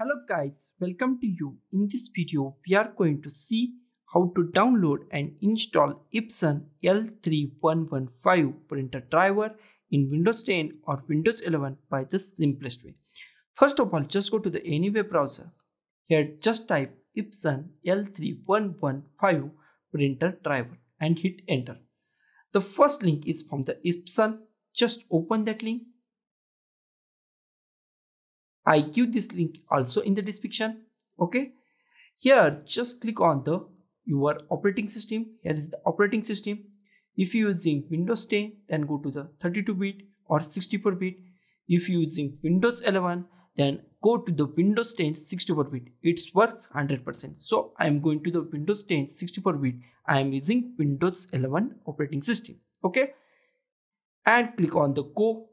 Hello guys, welcome to you. In this video, we are going to see how to download and install Epson L3115 printer driver in Windows 10 or Windows 11 by the simplest way. First of all, just go to the any web browser. Here just type Epson L3115 printer driver and hit enter. The first link is from the Epson. Just open that link I give this link also in the description. Okay. Here just click on the your operating system. Here is the operating system. If you using Windows 10 then go to the 32 bit or 64 bit. If you using Windows 11 then go to the Windows 10 64 bit. It works 100%. So I am going to the Windows 10 64 bit. I am using Windows 11 operating system. Okay. And click on the go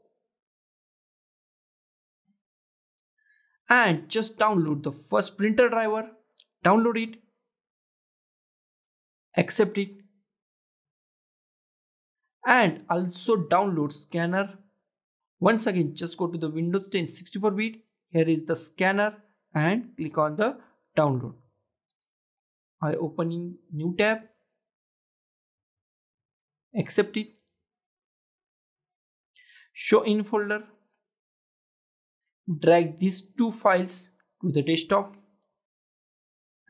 and just download the first printer driver download it accept it and also download scanner. Once again just go to the windows 10 64 bit. Here is the scanner and click on the download. I opening new tab accept it. Show in folder drag these two files to the desktop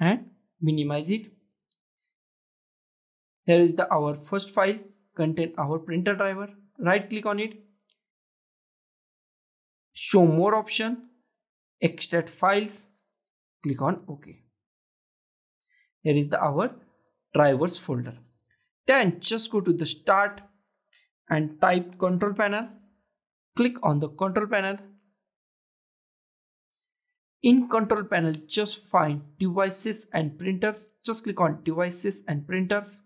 and minimize it. Here is the our first file contain our printer driver. Right click on it. Show more option. Extract files. Click on ok. Here is the our drivers folder. Then just go to the start and type control panel. Click on the control panel in control panel, just find devices and printers. Just click on devices and printers.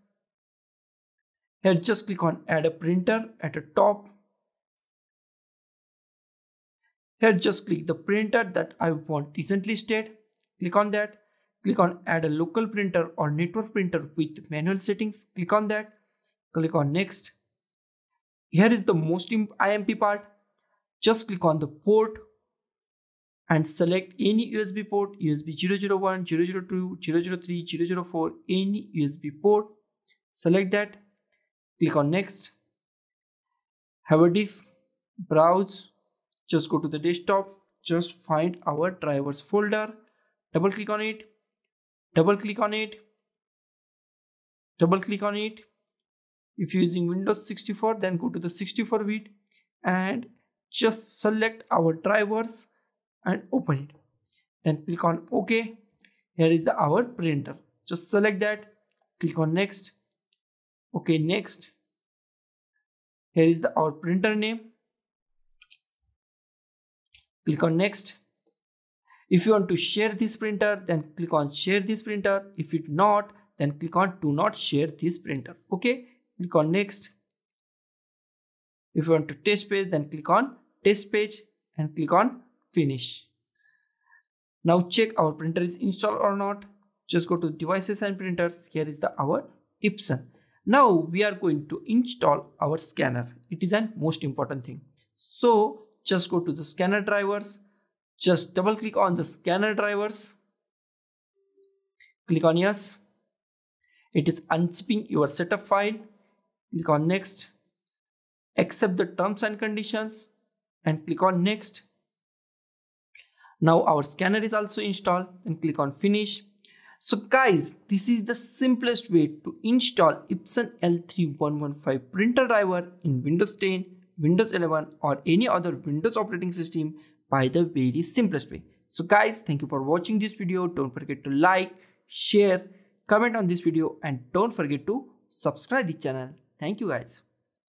Here just click on add a printer at the top. Here just click the printer that I want recently listed. Click on that. Click on add a local printer or network printer with manual settings. Click on that. Click on next. Here is the most IMP part. Just click on the port and select any USB port USB 001, 002, 003, 004 any USB port. Select that. Click on next. Have a disk browse just go to the desktop just find our drivers folder double click on it double click on it double click on it. If you're using Windows 64 then go to the 64 bit and just select our drivers and open it. Then click on ok. Here is the our printer. Just select that. Click on next. Okay next. Here is the our printer name. Click on next. If you want to share this printer then click on share this printer. If it not then click on do not share this printer. Okay click on next. If you want to test page then click on test page and click on finish. Now check our printer is installed or not. Just go to devices and printers. Here is the our Epson. Now we are going to install our scanner. It is an most important thing. So just go to the scanner drivers. Just double click on the scanner drivers. Click on yes. It is unzipping your setup file. Click on next. Accept the terms and conditions and click on next now our scanner is also installed and click on finish. So guys, this is the simplest way to install Epson L3115 printer driver in Windows 10, Windows 11 or any other Windows operating system by the very simplest way. So guys, thank you for watching this video. Don't forget to like, share, comment on this video and don't forget to subscribe the channel. Thank you guys.